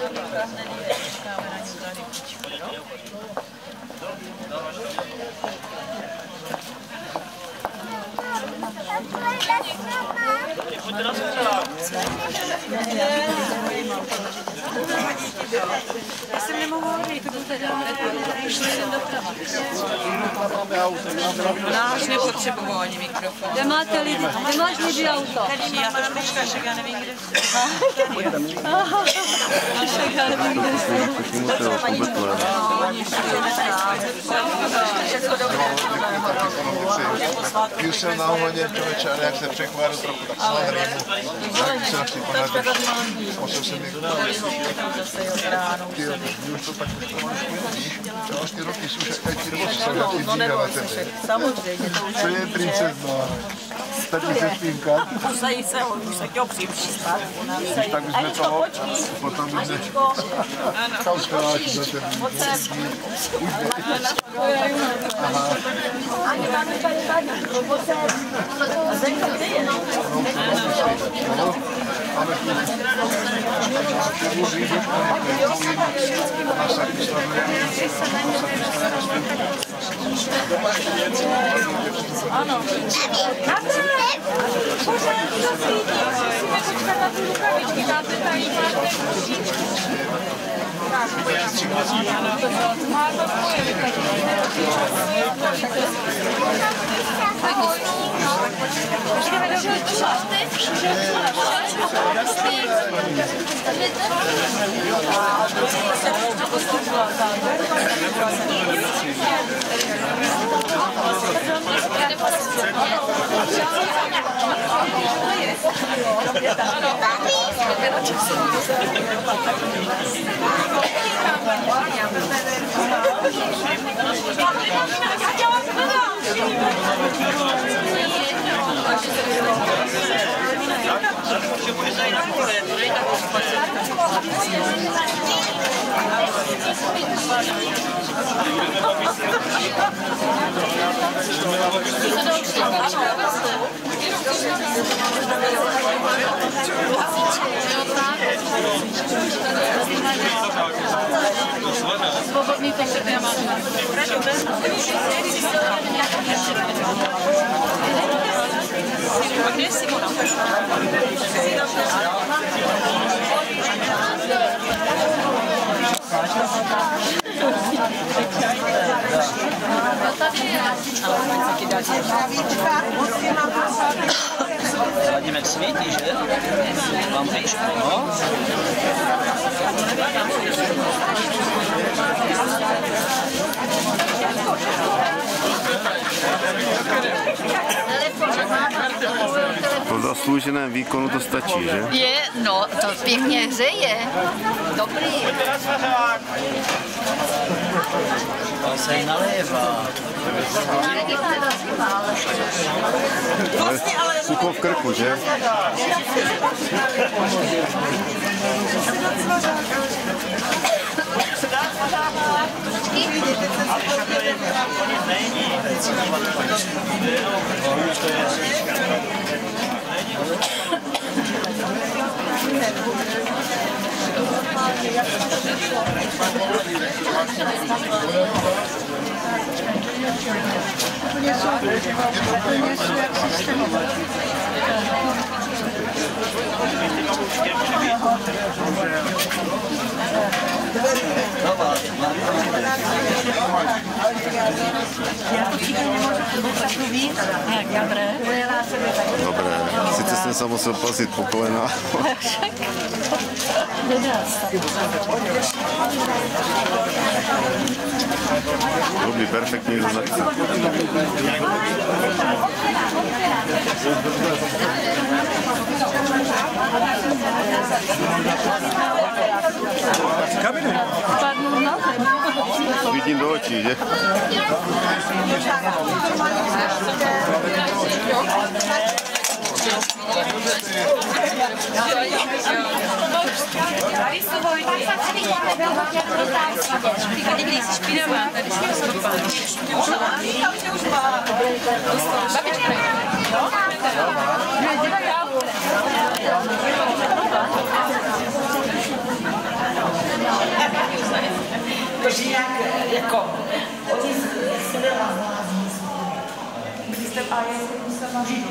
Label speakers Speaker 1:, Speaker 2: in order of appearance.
Speaker 1: Já jsem nemohla odejít, to byl teda. Šli jsem doprava. Náš nepotřeboval ani mikrofon.
Speaker 2: Kde máte lidi? Kde máš lidi auto?
Speaker 1: Tady mám Maruška, však já nevím, kde
Speaker 2: Aha, však já nevím, kde jsou.
Speaker 3: Když jsem na hladě člověče, ale jak se překváril trochu, tak jsem na Tak se našli panáček. Musel jsem někdo. Ty, ty už to tak už to máš já už ty roky jsou už jak ti nebo jsou tebe.
Speaker 1: Samozřejmě, to už
Speaker 3: Co je princezna? Tady se spínka.
Speaker 1: Musají se, už se chtěl připříspat.
Speaker 3: Tak bychom
Speaker 1: Aničko,
Speaker 3: toho, potom bychom
Speaker 1: Aničko,
Speaker 3: tam schválit za tebe.
Speaker 1: sem. Ani máme tady tady, pojď sem. A Zenka, kde je?
Speaker 3: Ale
Speaker 1: Ano. Pořád to svítí, musíme počkat na ty rukavičky, dáte tady, máte ručičky. Tak, má to Się pojeżdżaj na górę, tutaj tak
Speaker 2: Svobodný to se nemá.
Speaker 1: Kde je Simona?
Speaker 4: Svítí, že? Lampička, no.
Speaker 5: Po zaslouženém výkonu to stačí, že?
Speaker 2: Je, no, to pěkně hřeje. Dobrý.
Speaker 4: Se nalévá.
Speaker 5: Ale sucho v krku, že? Dobré. Jsem se musel pasit po kolena. Dobrý, perfektní značka.
Speaker 2: Padnu na zem.
Speaker 5: Vidím do očí, že?
Speaker 1: Pak jsem si vyšla, byl hodně Ty tady nejsi špinavá, tady jsme rozkopáni. Už má, už má. Babička. No? Protože jinak, jako, oni se dává zvládní. Jste, ale já jsem musela říct,